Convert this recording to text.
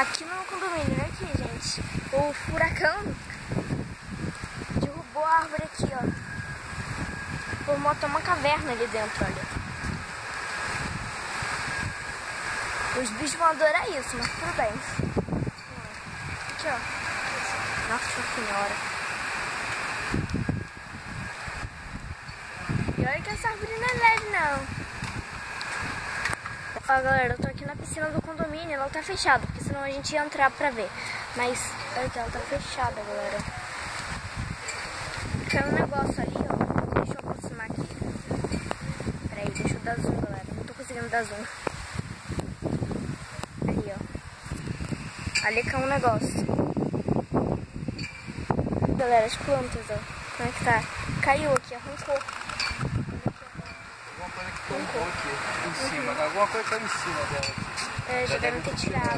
Aqui no condomínio, olha aqui, gente. O furacão derrubou a árvore aqui, ó. Formou até uma caverna ali dentro, olha. Os bichos vão adorar isso, mas tudo bem. Aqui, ó. Nossa senhora. E olha que essa árvore não é leve, não. Ó, galera, eu tô aqui na piscina do condomínio. Ela tá fechada, porque senão a gente ia entrar pra ver. Mas, aqui, ela tá fechada, galera. Tem um negócio ali, ó. Deixa eu aproximar aqui. Peraí, deixa eu dar zoom, galera. Não tô conseguindo dar zoom. Aí, ó. Ali caiu um negócio. Galera, as plantas, ó. Como é que tá? Caiu aqui, arrancou. Coisa que tombou aqui em cima. Alguma coisa caiu em cima dela. É, já devem ter tirado.